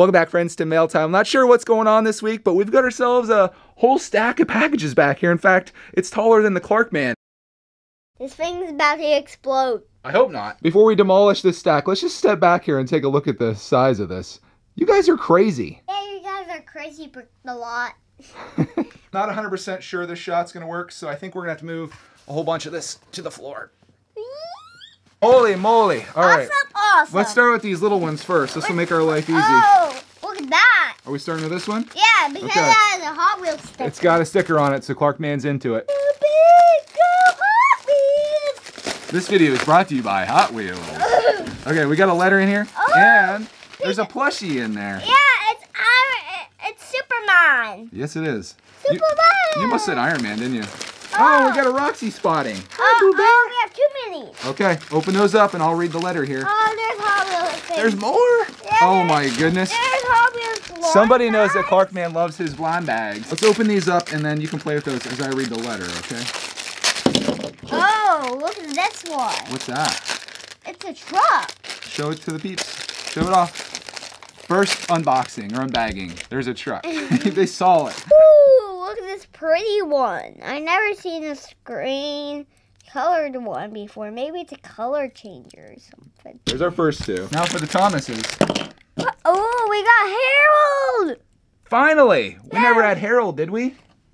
Welcome back, friends, to Mail Time. I'm not sure what's going on this week, but we've got ourselves a whole stack of packages back here. In fact, it's taller than the Clark Man. This thing's about to explode. I hope not. Before we demolish this stack, let's just step back here and take a look at the size of this. You guys are crazy. Yeah, you guys are crazy a lot. Not 100% sure this shot's going to work, so I think we're going to have to move a whole bunch of this to the floor. Holy moly. All right. Awesome, awesome. Let's start with these little ones first. This will make our life easy. Oh, look at that. Are we starting with this one? Yeah, because Okay. that has a Hot Wheels sticker. It's got a sticker on it, so Clark Man's into it. Big go Hot Wheels. This video is brought to you by Hot Wheels. Okay, we got a letter in here, Oh. and there's a plushie in there. Yeah, it's Iron. It's Superman. Yes, it is. You, Superman. you must said Iron Man, didn't you? Oh, we got a Roxy spotting. Oh, oh, we have too many. Okay, open those up, and I'll read the letter here. Oh, there's Hot Wheels. There's more. Yeah, Oh there's- my goodness. There's Hot Wheels. blind Somebody knows that bags. Clark Man loves his blind bags. Let's open these up, and then you can play with those as I read the letter. Okay? Oh, look at this one. What's that? It's a truck. Show it to the peeps. Show it off. First unboxing or unbagging. There's a truck. they saw it. Ooh, look at this pretty one. I never seen a screen colored one before. Maybe it's a color changer or something. There's our first two. Now for the Thomases. Uh, oh, we got Harold. Finally! We never had Harold, did we?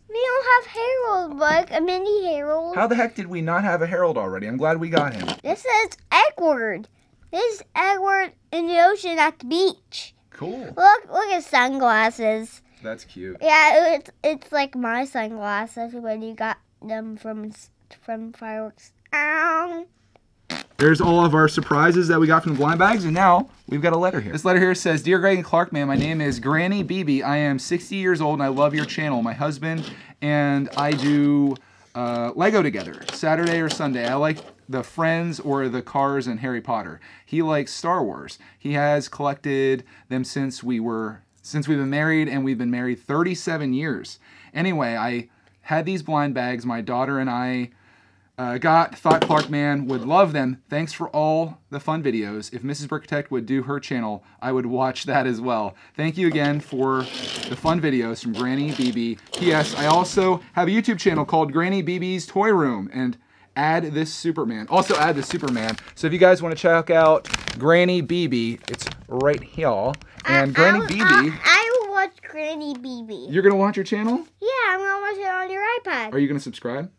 We don't have Harold, like a mini Harold. How the heck did we not have a Harold already? I'm glad we got him. This is Edward. This is Edward in the ocean at the beach. Cool. Look, look at sunglasses. That's cute. Yeah, it's it's like my sunglasses when you got them from from fireworks. Ow. There's all of our surprises that we got from the blind bags, and now we've got a letter here. This letter here says, Dear Greg and Clark, man, my name is Granny BB. I am 60 years old and I love your channel. My husband and I do uh, Lego together, Saturday or Sunday. I like the Friends or the Cars and Harry Potter. He likes Star Wars. He has collected them since we were since we've been married, and we've been married 37 years. Anyway, I had these blind bags. My daughter and I uh, got thought Clark Man would love them. Thanks for all the fun videos. If Mrs. Brickitect would do her channel, I would watch that as well. Thank you again for the fun videos from Granny BB. P.S. I also have a YouTube channel called Granny BB's Toy Room and add this Superman. Also add the Superman. So if you guys want to check out Granny BB, it's right here. And Granny I, BB, I, I will watch Granny BB. you're gonna watch your channel? Yeah, I'm gonna watch it on your iPad. Are you going to subscribe?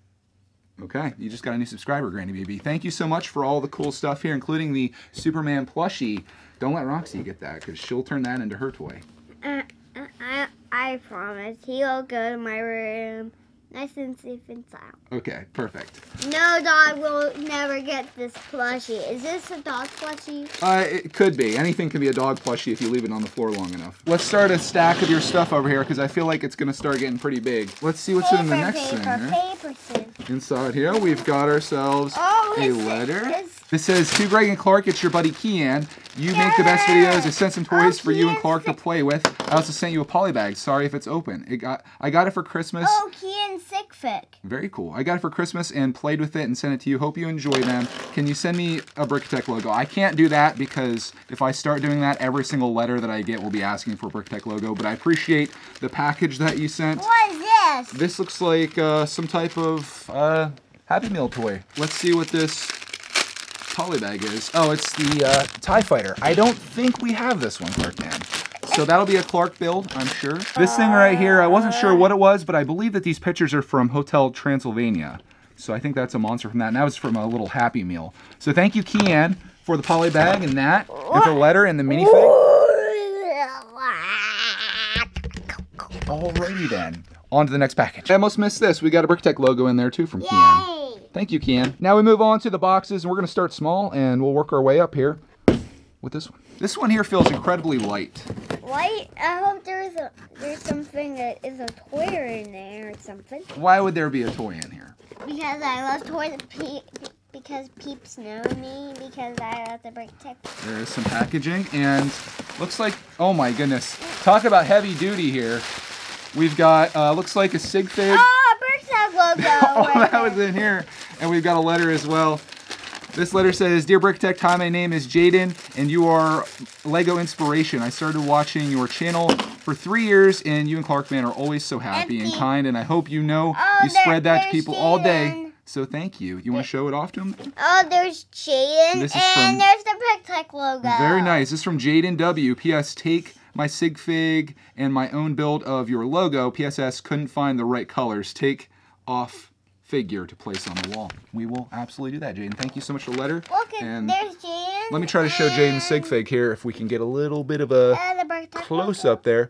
Okay, you just got a new subscriber, Granny BB. Thank you so much for all the cool stuff here, including the Superman plushie. Don't let Roxy get that, because she'll turn that into her toy. Uh, uh, I, I promise. He'll go to my room, nice and safe and sound. Okay, perfect. No dog will never get this plushie. Is this a dog plushie? Uh, it could be. Anything can be a dog plushie if you leave it on the floor long enough. Let's start a stack of your stuff over here, because I feel like it's going to start getting pretty big. Let's see what's in the next paper, thing here. paper, paper. Inside here, we've got ourselves Oh, a letter. This says, To Greg and Clark, it's your buddy Kian. You make the best videos. I sent some toys Oh, for you and Clark to play with. I also sent you a poly bag. Sorry if it's open. It got I got it for Christmas. Oh, Kian Sig Fig. Very cool. I got it for Christmas and played with it and sent it to you. Hope you enjoy them. Can you send me a Brickitect logo? I can't do that because if I start doing that, every single letter that I get will be asking for a Brickitect logo. But I appreciate the package that you sent. What is this? This looks like uh, some type of uh, Happy Meal toy. Let's see what this poly bag is. Oh, it's the uh, TIE Fighter. I don't think we have this one, Clark Man. So that'll be a Clark build, I'm sure. This thing right here, I wasn't sure what it was, but I believe that these pictures are from Hotel Transylvania. So I think that's a monster from that. And that was from a little Happy Meal. So thank you, Kian, for the poly bag and that, and the letter and the minifig. Alrighty then. On to the next package. I almost missed this. We got a Brickitect logo in there too from Kian. Yay! Thank you, Kian. Now we move on to the boxes, and we're going to start small, and we'll work our way up here with this one. This one here feels incredibly light. Light? I hope there's a there's something that is a toy in there or something. Why would there be a toy in here? Because I love toys. Pe- because peeps know me. Because I love the Brickitect. There is some packaging, and looks like, oh my goodness. Talk about heavy duty here. We've got, uh, looks like a sig fig. Oh, break tech logo. All that was in here. And we've got a letter as well. This letter says, Dear Brickitect, hi, my name is Jaden, and you are Lego inspiration. I started watching your channel for three years, and you and Clark Man are always so happy and Empty. kind, and I hope you know Oh, you spread that to people all day. So thank you. You want to show it off to them? Oh, there's Jaden, and from- there's the Brickitect logo. Very nice. This is from Jaden W. P.S. Take my sig fig and my own build of your logo. P.S.S. Couldn't find the right colors. Take off figure to place on the wall. We will absolutely do that, Jaden. Thank you so much for the letter. Look, And there's Jaden. let me try to show Jaden Sigfig here if we can get a little bit of a And the Brickitect close logo. up there.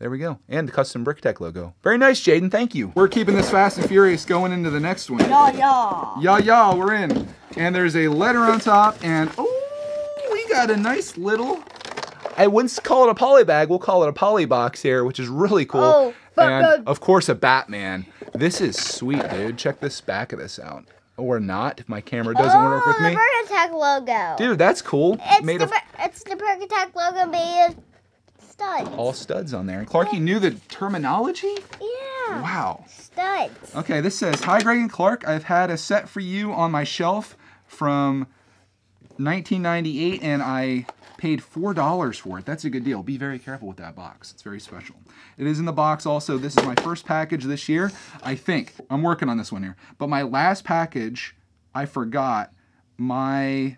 There we go. And the custom Brickitect logo. Very nice, Jaden. Thank you. We're keeping this fast and furious going into the next one. Yeah, yeah. Yeah, yeah, we're in. And there's a letter on top, and oh, we got a nice little. I wouldn't call it a poly bag. We'll call it a poly box here, which is really cool. Oh, and of course, a Batman. This is sweet, dude. Check this back of this out. Or not, if my camera doesn't work with Oh, me. the Brick Attack logo. Dude, that's cool. it's Made the of it's the Tech logo made of studs. all studs on there. And Clarky knew the terminology? yeah. Wow. Studs. Okay, this says, Hi, Greg and Clark. I've had a set for you on my shelf from 1998, and I paid $4 for it. That's a good deal. Be very careful with that box. It's very special. It is in the box also. This is my first package this year, I think. I'm working on this one here. But my last package, I forgot my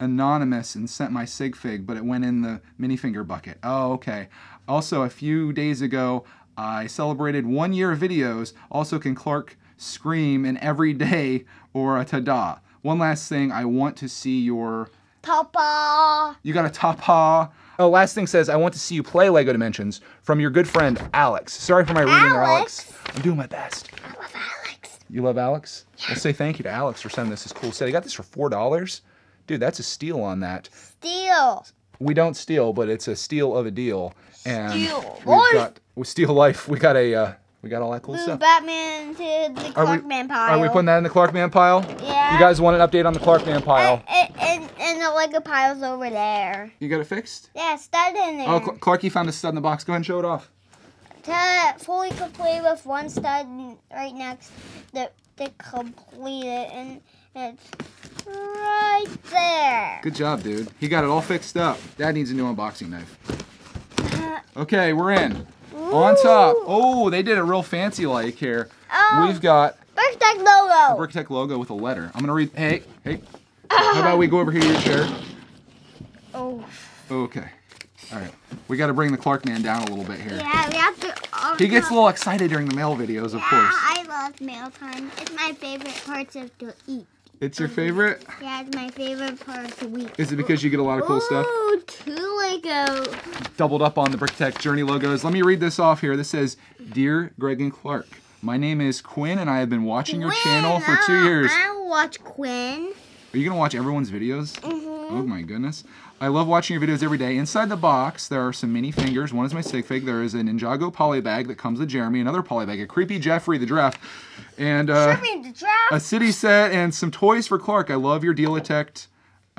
anonymous and sent my sig fig, but it went in the minifinger bucket. Oh, okay. Also, a few days ago, I celebrated one year of videos. Also, can Clark scream an every day or a ta-da? One last thing, I want to see your. Papa. You got a tapa. Oh, last thing says, I want to see you play Lego Dimensions from your good friend Alex. Sorry for my reading Alex. I'm doing my best. I love Alex. You love Alex? We'll say thank you to Alex for sending us this cool set. I got this for four dollars. Dude, that's a steal on that. Steal. we don't steal, but it's a steal of a deal. And Steal we've life. got we steal life. We got a uh, we got all that cool Move stuff. Batman to the Are we, Clarkman pile. are we putting that in the Clarkman pile? Yeah. You guys want an update on the Clarkman uh, pile? And, and, and the Lego pile's over there. You got it fixed? Yeah, stud in oh, there. Oh, Cl- Clarky found a stud in the box. Go ahead and show it off. to fully complete with one stud right next to, to complete it, and it's right there. Good job, dude. He got it all fixed up. Dad needs a new unboxing knife. Uh, okay, we're in. On top. Oh, they did it real fancy like here. Oh. We've got Brickitect logo. a Brickitect logo with a letter. I'm gonna read. Hey, hey. How about we go over here to your chair? Oh. Okay. All right. We got to bring the Clark man down a little bit here. Yeah, we have to. oh, He gets a little excited during the mail videos, of Yeah, course. I love mail time. It's my favorite part to, to eat. It's your favorite? Yeah, it's my favorite part to eat. Is it because you get a lot of cool stuff? Oh, two two Lego. Doubled up on the Brickitect Journey logos. Let me read this off here. This says, Dear Greg and Clark, my name is Quinn and I have been watching your channel for two Quinn, years. I'll watch Quinn. Are you going to watch everyone's videos? Mm-hmm. Oh my goodness. I love watching your videos every day. Inside the box, there are some mini fingers. One is my sig fig. There is a Ninjago poly bag that comes with Jeremy, another poly bag, a creepy Geoffrey the giraffe, and uh, the draft. a city set, and some toys for Clark. I love your Dealitect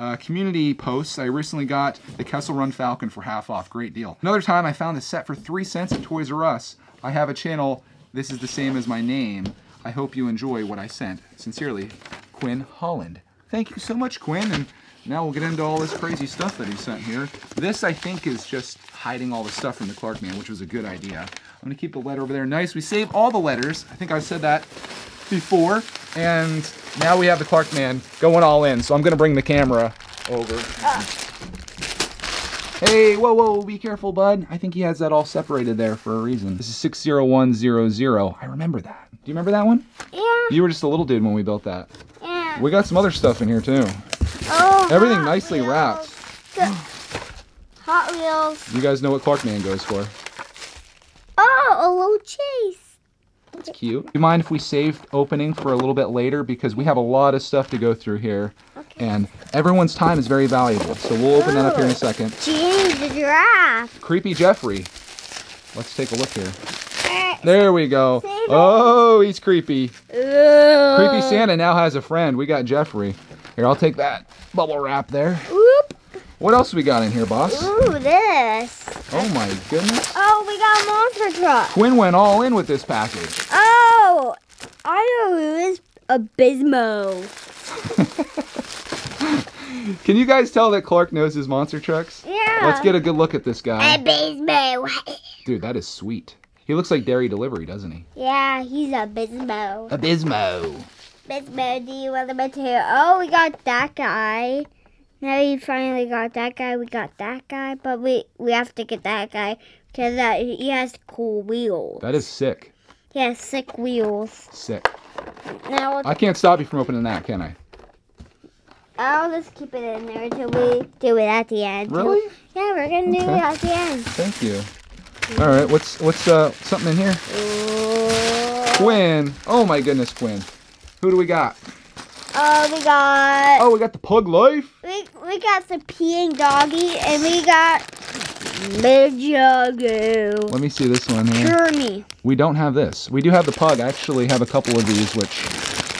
uh, community posts. I recently got the Kessel Run Falcon for half off. Great deal. Another time, I found this set for three cents at Toys R Us. I have a channel. This is the same as my name. I hope you enjoy what I sent. Sincerely, Quinn Holland. Thank you so much, Quinn. And now we'll get into all this crazy stuff that he sent here. This, I think, is just hiding all the stuff from the Clark man, which was a good idea. I'm gonna keep the letter over there. Nice. We save all the letters. I think I've said that before. And now we have the Clark man going all in. So I'm gonna bring the camera over. Hey, whoa, whoa, be careful, bud. I think he has that all separated there for a reason. This is 60100. I remember that. Do you remember that one? Yeah, You were just a little dude when we built that. yeah. We got some other stuff in here too. Oh, Everything Hot nicely Wheels. wrapped. Good. Hot Wheels. You guys know what Clark Man goes for. Oh, a little chase. It's cute. Do you mind if we save opening for a little bit later? Because we have a lot of stuff to go through here. And everyone's time is very valuable. So we'll open that up here in a oh, second. James the giraffe. Creepy Geoffrey. Let's take a look here. There we go. Oh, he's creepy. Ugh. Creepy Santa now has a friend. We got Geoffrey. Here, I'll take that bubble wrap there. Whoop. What else we got in here, boss? Ooh, this. Oh my goodness. Oh, we got a monster truck. Quinn went all in with this package. Oh, I know who is Abismo. Can you guys tell that Clark knows his monster trucks? Yeah. Let's get a good look at this guy. A baseball. Dude, that is sweet. He looks like Dairy Delivery, doesn't he? Yeah, he's a baseball. Do you want to too? Oh, we got that guy. Now we finally got that guy. We got that guy, but we we have to get that guy because uh, he has cool wheels. That is sick. He has sick wheels. Sick. Now I can't stop you from opening that, can I? I'll just keep it in there till we do it at the end. Really? Yeah, we're gonna do it at the end. Thank you. All right, what's what's uh something in here? Quinn. Oh my goodness, Quinn. Who do we got? Oh, we got Oh, we got the Pug Life. we we got the peeing doggy, and we got Ninjago. Let me see this one here. Journey. We don't have this. We do have the Pug. I actually have a couple of these, which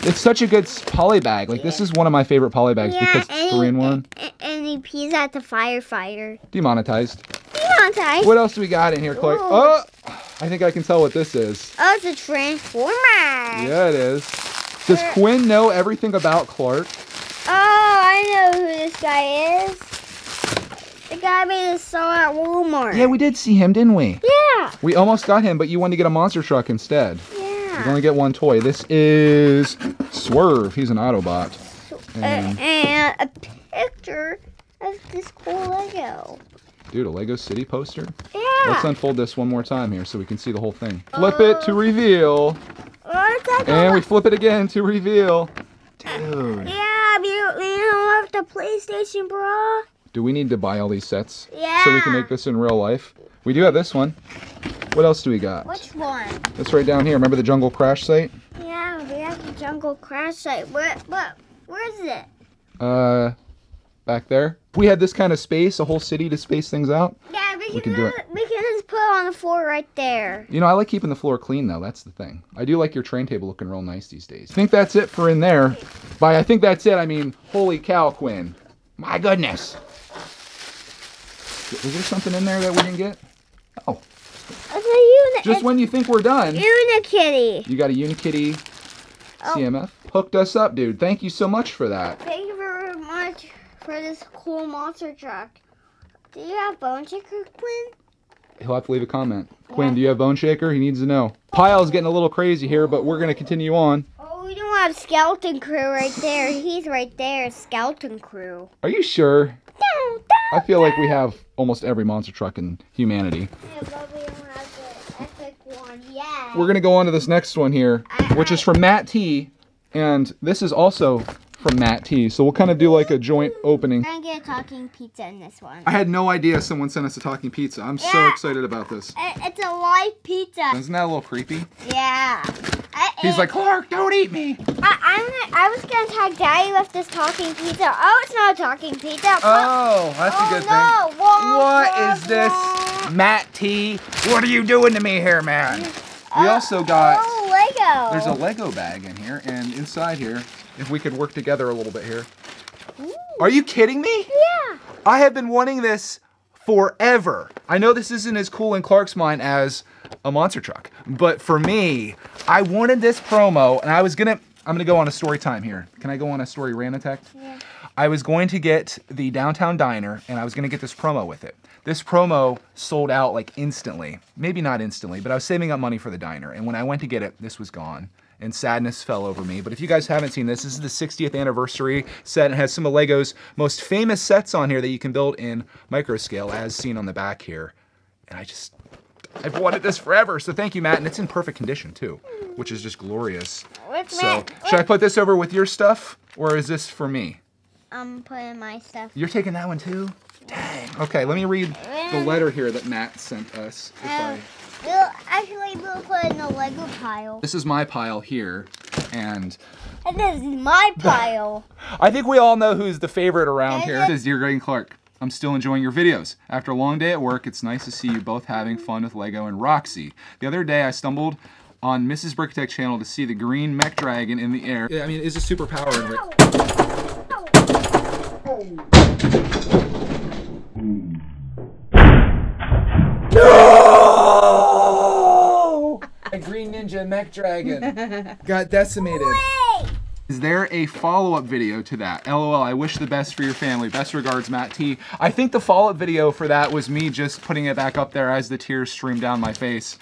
it's such a good poly bag. Like this is one of my favorite poly bags because it's three in one. And, he pees at the firefighter. Demonetized. Demonetized. What else do we got in here? Ooh. Oh, I think I can tell what this is. Oh, it's a transformer. Yeah, it is. Does Quinn know everything about Clark? Oh, I know who this guy is. The guy a song at Walmart. Yeah, we did see him, didn't we? Yeah. We almost got him, but you wanted to get a monster truck instead. Yeah. You only get one toy. This is Swerve. He's an Autobot. And, Uh, and a picture of this cool Lego. dude, a Lego City poster. Yeah. Let's unfold this one more time here so we can see the whole thing. Flip it to reveal. And we flip it again to reveal. Dude. Yeah, we don't, we don't have the PlayStation, bro. Do we need to buy all these sets Yeah. so we can make this in real life? We do have this one. What else do we got? Which one? It's right down here. Remember the Jungle Crash site? Yeah, we have the Jungle Crash site. Where, what, where is it? Uh, back there. If we had this kind of space, a whole city to space things out. Yeah, we can, We can do it. we can just put it on the floor right there. You know, I like keeping the floor clean though. That's the thing. I do like your train table looking real nice these days. I think that's it for in there. By I think that's it, I mean, holy cow, Quinn. My goodness. Is there something in there that we didn't get? Oh, It's a uni- just when you think we're done, Unikitty. you got a Unikitty Oh. CMF. Hooked us up, dude. Thank you so much for that. Thank you very much for this cool monster truck. Do you have Bone Shaker, Quinn? He'll have to leave a comment. Quinn, do you have Bone Shaker? He needs to know. Pile's getting a little crazy here, but we're going to continue on. Oh, we don't have Skeleton Crew right there. He's right there, Skeleton Crew. Are you sure? I feel like we have almost every monster truck in humanity. Yeah, we don't have the epic one yet. We're gonna go on to this next one here, which is from Matt T, and this is also from Matt T. So we'll kind of do like a joint opening. We're gonna get a talking pizza in this one. I had no idea someone sent us a talking pizza. I'm so excited about this. It's a live pizza. Isn't that a little creepy? Yeah. He's like, Clark, don't eat me. I, I'm I was gonna tag Daddy with this talking pizza. Oh, it's not a talking pizza. Oh, that's oh, a good no. thing. Womp, What womp, is this? womp. Matt T, what are you doing to me here, man? We uh, also got Oh, Lego. There's a Lego bag in here, and inside here, if we could work together a little bit here. Are you kidding me? Yeah. I have been wanting this forever. I know this isn't as cool in Clark's mind as a monster truck, but for me, I wanted this promo, and I was gonna. I'm gonna go on a story time here. Can I go on a story rant attack? Yeah. I was going to get the downtown diner, and I was gonna get this promo with it. This promo sold out like instantly. Maybe not instantly, but I was saving up money for the diner, and when I went to get it, this was gone. And sadness fell over me. But if you guys haven't seen this, this is the 60th anniversary set and has some of Lego's most famous sets on here that you can build in micro scale, as seen on the back here. And I just, I've wanted this forever. So thank you, Matt. And it's in perfect condition too, which is just glorious. What's So should I put this over with your stuff, or is this for me? I'm putting my stuff. You're taking that one too? Dang. Okay, let me read the letter here that Matt sent us. If uh, I... We'll, actually, we'll put in the Lego pile. This is my pile here, and And this is my pile. I think we all know who's the favorite around here. Is it? This is Dear Greg and Clark. I'm still enjoying your videos. After a long day at work, it's nice to see you both having fun with Lego and Roxy. The other day, I stumbled on Mrs. Brickitect channel to see the green mech dragon in the air. Yeah, I mean, it's a superpower. in it. No! A green ninja mech dragon got decimated. Wait! Is there a follow-up video to that? LOL, I wish the best for your family. Best regards, Matt T. I think the follow-up video for that was me just putting it back up there as the tears streamed down my face.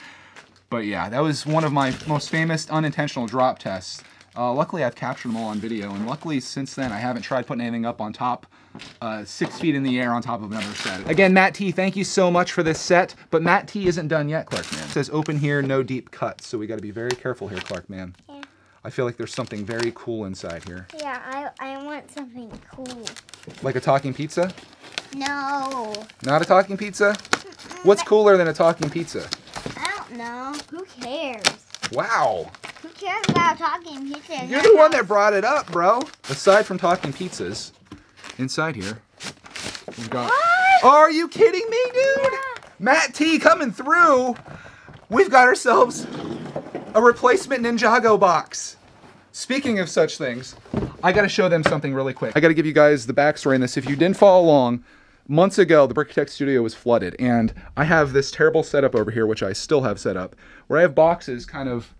But yeah, that was one of my most famous unintentional drop tests. Uh, luckily, I've captured them all on video, and luckily since then I haven't tried putting anything up on top, uh, six feet in the air on top of another set. Again, Matt T, thank you so much for this set, but Matt T isn't done yet, Clark Man. It says open here, no deep cuts, so we gotta be very careful here, Clark Man. Yeah. I feel like there's something very cool inside here. Yeah, I, I want something cool. Like a talking pizza? No. Not a talking pizza? What's cooler than a talking pizza? I don't know. Who cares? Wow. Who cares about talking pizza? You're the one that brought it up, bro. Aside from talking pizzas, inside here, we've got. What? Are you kidding me, dude? Matt T coming through. We've got ourselves a replacement Ninjago box. Speaking of such things, I gotta show them something really quick. I gotta give you guys the backstory on this. If you didn't follow along, months ago, the Brickitect studio was flooded, and I have this terrible setup over here, which I still have set up, where I have boxes kind of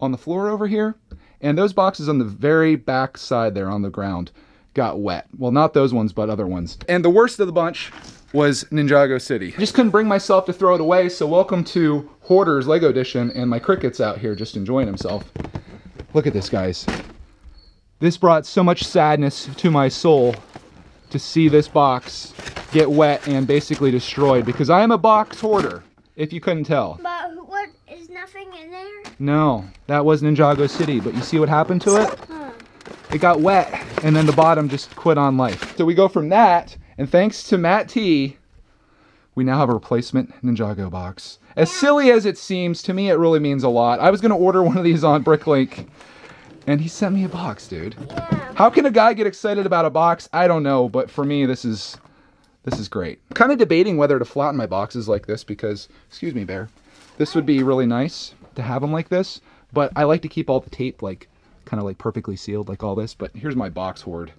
on the floor over here, and those boxes on the very back side there on the ground got wet. Well, not those ones, but other ones. And the worst of the bunch was Ninjago City. I just couldn't bring myself to throw it away, so welcome to Hoarders Lego Edition, and my Cricket's out here just enjoying himself. Look at this, guys. This brought so much sadness to my soul to see this box get wet and basically destroyed because I am a box hoarder, if you couldn't tell. But what is nothing in there? No, that was Ninjago City, but you see what happened to it? Huh. It got wet and then the bottom just quit on life. So we go from that, and thanks to Matt T, we now have a replacement Ninjago box. As silly as it seems, to me it really means a lot. I was gonna order one of these on Bricklink, and he sent me a box, dude. Yeah. How can a guy get excited about a box? I don't know, but for me, this is this is great. Kind of debating whether to flatten my boxes like this because, excuse me, Bear, this would be really nice to have them like this. But I like to keep all the tape like kind of like perfectly sealed, like all this. But here's my box hoard,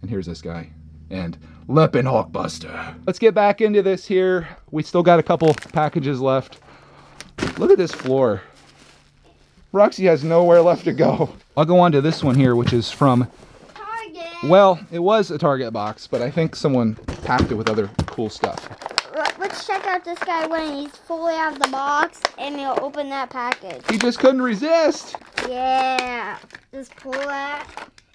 and here's this guy, and Lepin Hulkbuster. Let's get back into this here. We still got a couple packages left. Look at this floor. Roxy has nowhere left to go. I'll go on to this one here, which is from, Target. well, it was a Target box, but I think someone packed it with other cool stuff. Let's check out this guy when he's fully out of the box and he'll open that package. He just couldn't resist. Yeah. Just pull that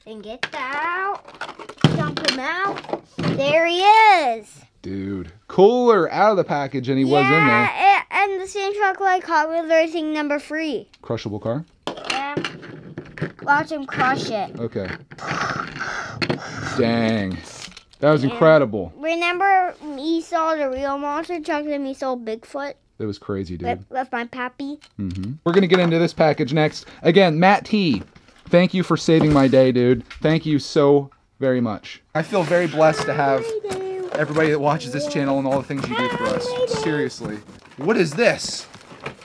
and get that out. Dump him out. There he is. Dude, cooler out of the package and he was in there. Yeah, and the same truck like Hot Wheels Racing number three. Crushable car? Yeah. Watch him crush it. Okay. Dang. That was incredible. Remember me saw the real monster truck and me saw Bigfoot That was crazy, dude. with, with my pappy? hmm We're gonna get into this package next. Again, Matt T. Thank you for saving my day, dude. Thank you so very much. I feel very blessed to have everybody that watches this channel and all the things you do for us. Seriously. What is this?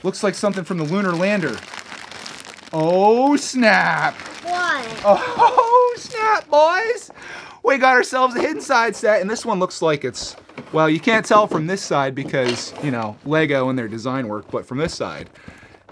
Looks like something from the lunar lander. Oh snap! What? Oh snap, boys! We got ourselves a hidden side set, and this one looks like it's well, you can't tell from this side because, you know, Lego and their design work, but from this side,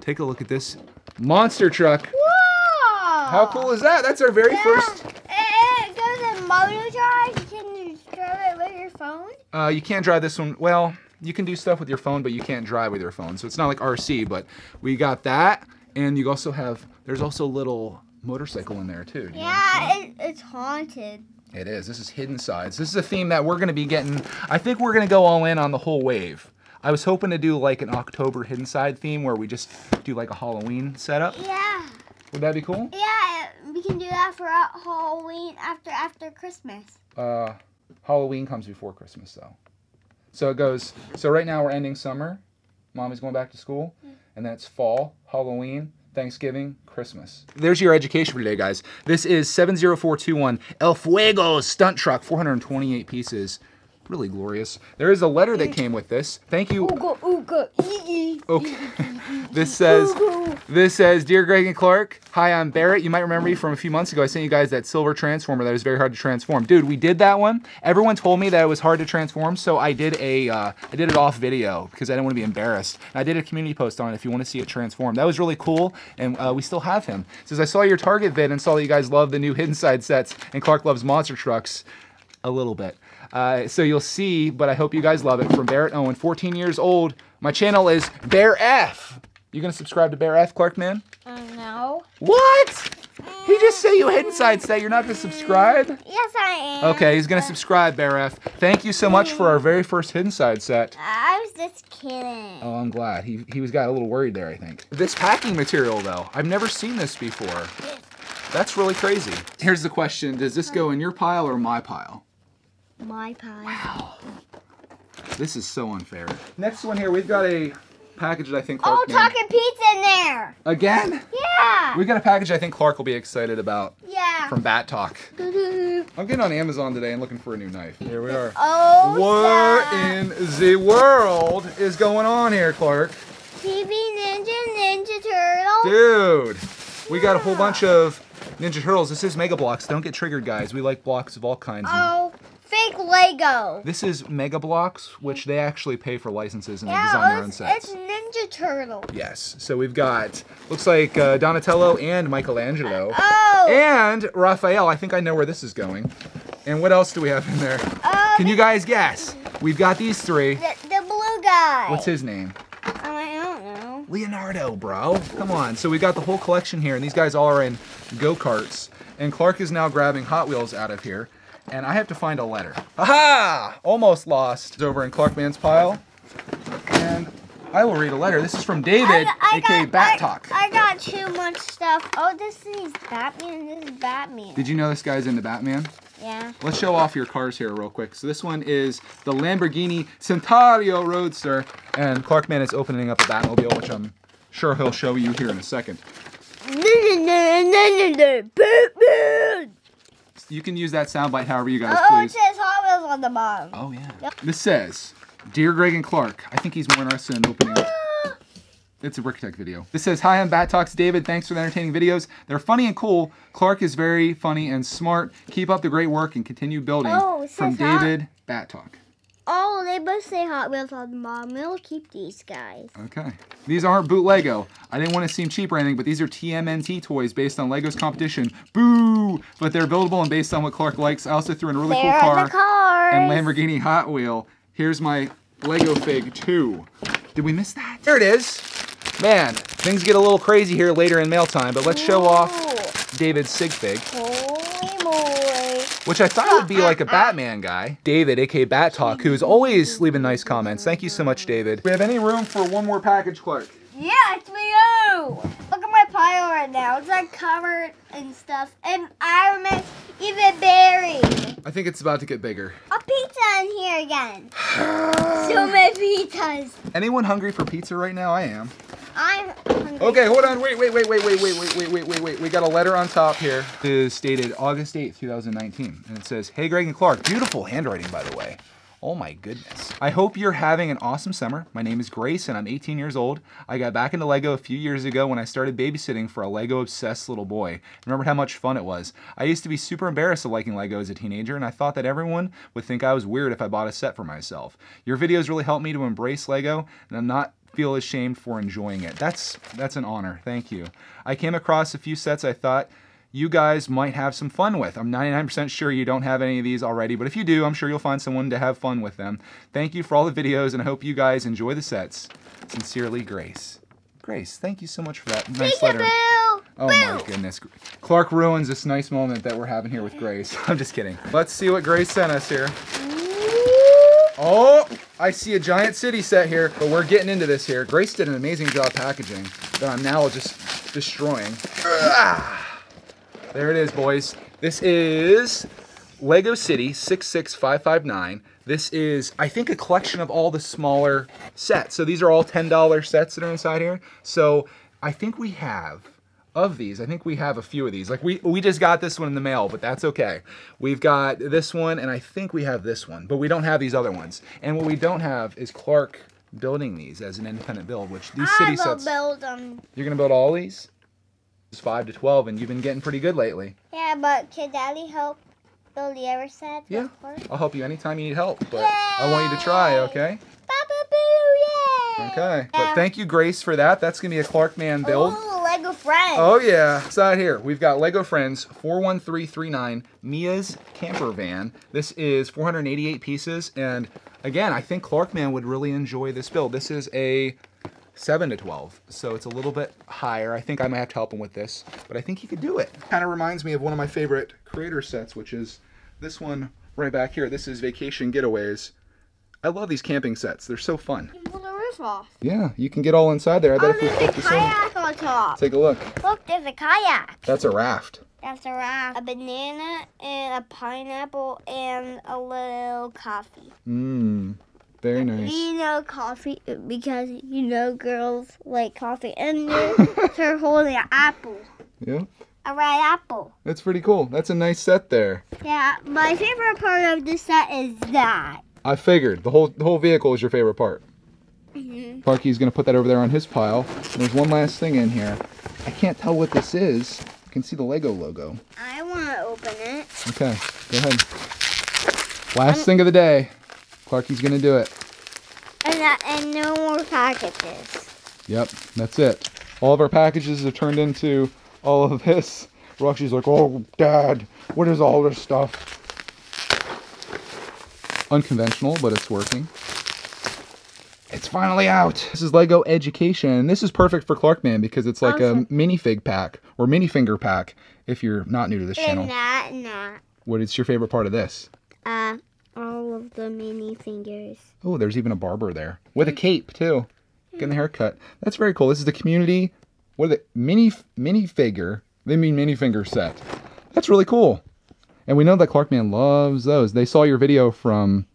take a look at this monster truck. Whoa! How cool is that? That's our very Yeah. first. It, it goes in motor drive. Can you drive it with your phone? Uh, you can't drive this one. Well, you can do stuff with your phone, but you can't drive with your phone. So it's not like RC, but we got that, and you also have. There's also a little motorcycle in there too. Do you wanna see? Yeah, it, it's haunted. It is. This is Hidden Sides. This is a theme that we're going to be getting. I think we're going to go all in on the whole wave. I was hoping to do like an October Hidden Side theme where we just do like a Halloween setup. Yeah. Would that be cool? Yeah, we can do that for Halloween after after Christmas. Uh, Halloween comes before Christmas though. So it goes. So right now we're ending summer. Mommy's going back to school, and then it's fall, Halloween, Thanksgiving, Christmas. There's your education for today, guys. This is 70421 El Fuego stunt truck, 428 pieces. Really glorious. There is a letter that came with this. Thank you. Ooga ooga ee. Okay. this says this says, Dear Greg and Clark, hi, I'm Barrett. You might remember me from a few months ago. I sent you guys that silver transformer that was very hard to transform. Dude, we did that one. Everyone told me that it was hard to transform, so I did a uh, I did it off video because I didn't want to be embarrassed. And I did a community post on it if you want to see it transform. That was really cool, and uh, we still have him. It says I saw your Target vid and saw that you guys love the new Hidden Side sets, and Clark loves monster trucks a little bit. Uh, so you'll see, but I hope you guys love it. From Barrett Owen, 14 years old. My channel is Bear F. You gonna subscribe to Bear F, Clark man? Uh, no. What? He just said you hidden side say you're not gonna subscribe? Yes, I am. Okay, he's gonna subscribe, Bear F. Thank you so much for our very first hidden side set. I was just kidding. Oh, I'm glad. He he was got a little worried there, I think. This packing material though, I've never seen this before. That's really crazy. Here's the question: Does this go in your pile or my pile? My pie. Wow. This is so unfair. Next one here, we've got a package that I think Oh, Clark made. talking pizza in there. Again? Yeah. We got a package I think Clark will be excited about Yeah. from Bat Talk. I'm getting on Amazon today and looking for a new knife. Here we are. Oh, What snap. in the world is going on here, Clark? TV Ninja Ninja Turtle. Dude, we got a whole bunch of Ninja Turtles. This is Mega Bloks. Don't get triggered, guys. We like blocks of all kinds. Oh, fake Lego. This is Mega Bloks, which they actually pay for licenses and they design their own sets. it's Ninja Turtle. Yes. So we've got looks like uh, Donatello and Michelangelo Oh. and Raphael. I think I know where this is going. And what else do we have in there? oh, Can you guys guess? We've got these three. the, the blue guy. What's his name? I don't know. Leonardo, bro. Come on. So we've got the whole collection here, and these guys all are in go karts. And Clark is now grabbing Hot Wheels out of here, and I have to find a letter. Aha! Almost lost. It's over in Clarkman's pile, and I will read a letter. This is from David, aka Bat I, Talk. I got too much stuff. Oh, this is Batman. This is Batman. Did you know this guy's into Batman? yeah. Let's show off your cars here real quick. So this one is the Lamborghini Centauro Roadster, and Clarkman is opening up a Batmobile, which I'm sure he'll show you here in a second. Batman. You can use that soundbite however you guys Oh, it says Hot Wheels on the bottom. Oh yeah. Yep. This says, "Dear Greg and Clark, I think he's more interested in opening." up. It's a Brickitect video. This says, "Hi, I'm Bat Talks David. Thanks for the entertaining videos. They're funny and cool. Clark is very funny and smart. Keep up the great work and continue building." Oh, From David Bat Talk. Oh, they both say Hot Wheels on the bottom. We'll keep these guys. Okay. These aren't boot Lego. I didn't want to seem cheap or anything, but these are TMNT toys based on Lego's competition. Boo! But they're buildable and based on what Clark likes. I also threw in a really there cool car. the cars. and Lamborghini Hot Wheel. Here's my Lego Fig 2. Did we miss that? There it is. Man, things get a little crazy here later in mail time, but let's show off David's Sig Fig, moly. Which I thought would be uh, like a uh, uh. Batman guy. David, aka Bat Talk, who is always leaving nice comments. Thank you so much, David. We have any room for one more package, Clark? Yes, we do. Oh! Look at my pile right now. It's like covered and stuff. And Iron Man's even buried. I think it's about to get bigger. A pizza in here again. so many pizzas. Anyone hungry for pizza right now? I am. I'm hungry. Okay, hold on. Wait, wait, wait, wait, wait, wait, wait, wait, wait, wait, wait. We got a letter on top here. It is dated August 8th, 2019. And it says, Hey, Greg and Clark. Beautiful handwriting, by the way. Oh my goodness. I hope you're having an awesome summer. My name is Grace and I'm 18 years old. I got back into Lego a few years ago when I started babysitting for a Lego obsessed little boy. Remember how much fun it was. I used to be super embarrassed of liking Lego as a teenager and I thought that everyone would think I was weird if I bought a set for myself. Your videos really helped me to embrace Lego and I'm not feel ashamed for enjoying it. That's that's an honor. Thank you. I came across a few sets I thought you guys might have some fun with. I'm 99% sure you don't have any of these already, but if you do, I'm sure you'll find someone to have fun with them. Thank you for all the videos and I hope you guys enjoy the sets. Sincerely, Grace. Grace, thank you so much for that nice letter. Oh my goodness. Clark ruins this nice moment that we're having here with Grace. I'm just kidding. Let's see what Grace sent us here. Oh, I see a giant city set here, but we're getting into this here. Grace did an amazing job packaging that I'm now just destroying. Ah! There it is, boys. This is Lego City 66559. This is, I think, a collection of all the smaller sets. So these are all $10 sets that are inside here. So I think we have of these. I think we have a few of these. Like we we just got this one in the mail, but that's okay. We've got this one, and I think we have this one, but we don't have these other ones. And what we don't have is Clark building these as an independent build, which these I city sets. build them. You're gonna build all these. It's five to twelve, and you've been getting pretty good lately. Yeah, but can Daddy help build the ever set? Yeah. I'll help you anytime you need help, but I want you to try, Yay! okay? Papa Boo, yay! Okay. But thank you, Grace, for that. That's gonna be a Clark Man build. Ooh, Lego friends. Oh yeah, inside here we've got Lego Friends 41339 Mia's camper van. This is 488 pieces, and again, I think Clarkman would really enjoy this build. This is a 7 to 12, so it's a little bit higher. I think I might have to help him with this, but I think he could do it. Kind of reminds me of one of my favorite creator sets, which is this one right back here. This is Vacation Getaways. I love these camping sets. They're so fun. Off. Yeah, you can get all inside there. I bet Oh, if we there's a kayak on top. take a look. Look, there's a kayak. That's a raft. That's a raft. A banana and a pineapple and a little coffee. Mmm, very nice. You know coffee because you know girls like coffee. And they're, they're holding an apple. Yeah. A red apple. That's pretty cool. That's a nice set there. Yeah, my favorite part of this set is that. I figured the whole the whole vehicle is your favorite part. Mhm. Parky's gonna put that over there on his pile. And there's one last thing in here. I can't tell what this is. You can see the Lego logo. I want to open it. Okay, go ahead. Last thing of the day. Clarky's gonna do it. And, that, and no more packages. Yep, that's it. All of our packages have turned into all of this. Roxy's like, oh, Dad, what is all this stuff? Unconventional, but it's working. It's finally out. This is Lego Education. This is perfect for Clarkman because it's like Awesome. a minifig pack or minifinger pack if you're not new to this channel. And that and that. What is your favorite part of this? Uh, all of the mini fingers. Oh, there's even a barber there with a cape too, getting the haircut. That's very cool. This is the community. What are the mini mini figure? They mean mini finger set. That's really cool. And we know that Clarkman loves those. They saw your video from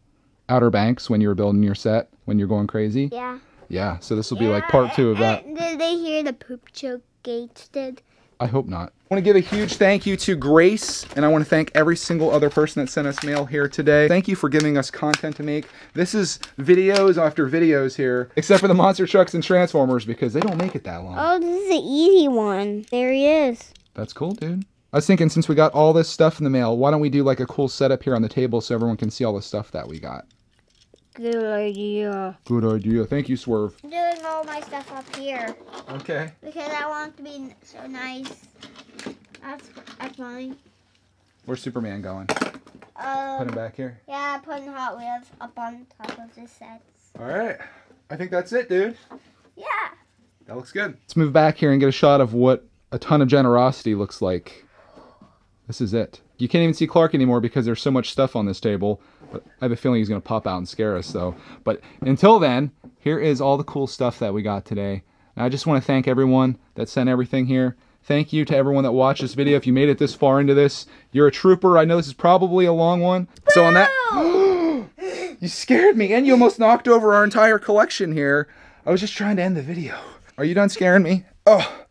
Outer Banks when you were building your set when you're going crazy. Yeah. Yeah. So this will be like part two of that. Did they hear the poop joke Gates did? I hope not. I want to give a huge thank you to Grace, and I want to thank every single other person that sent us mail here today. Thank you for giving us content to make. This is videos after videos here, except for the monster trucks and transformers because they don't make it that long. Oh, this is an easy one. There he is. That's cool, dude. I was thinking since we got all this stuff in the mail, why don't we do like a cool setup here on the table so everyone can see all the stuff that we got? Good idea. Good idea. Thank you, Swerve. I'm doing all my stuff up here Okay. because I want it to be so nice. That's that's fine. Where's Superman going? Put him Um, back here. yeah, putting Hot Wheels up on top of the sets. All right. I think that's it, dude. Yeah. That looks good. Let's move back here and get a shot of what a ton of generosity looks like. This is it. You can't even see Clark anymore because there's so much stuff on this table. But I have a feeling he's going to pop out and scare us, though. But until then, here is all the cool stuff that we got today. And I just want to thank everyone that sent everything here. Thank you to everyone that watched this video. If you made it this far into this, you're a trooper. I know this is probably a long one. So on that... You scared me, and you almost knocked over our entire collection here. I was just trying to end the video. Are you done scaring me? Oh,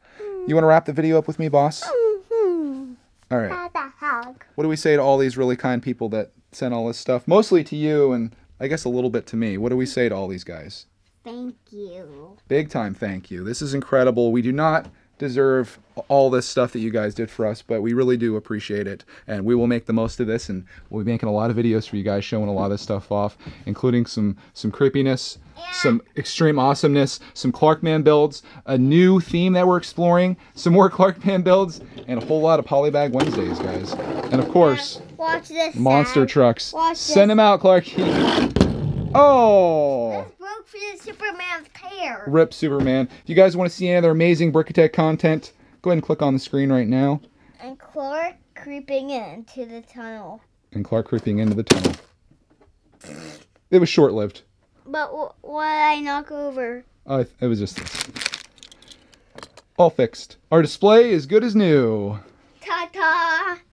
you want to wrap the video up with me, boss? Mm-hmm. All right. That's a hug. What do we say to all these really kind people that sent all this stuff? Mostly to you, and I guess a little bit to me. What do we say to all these guys? Thank you. Big time thank you. This is incredible. We do not deserve all this stuff that you guys did for us, but we really do appreciate it. And we will make the most of this and we'll be making a lot of videos for you guys showing a lot of this stuff off, including some some creepiness, some extreme awesomeness, some Clarkman builds, a new theme that we're exploring, some more Clarkman builds, and a whole lot of Polybag Wednesdays, guys. And of course, Watch this. monster Dad. trucks. Watch Send this. them out, Clarky. Oh! This broke for the Superman's hair. Rip Superman. If you guys want to see any other amazing Brickitect content, go ahead and click on the screen right now. And Clark creeping into the tunnel. And Clark creeping into the tunnel. It was short lived. But what did I knock over? Uh, it was just this. All fixed. Our display is good as new. Ta ta!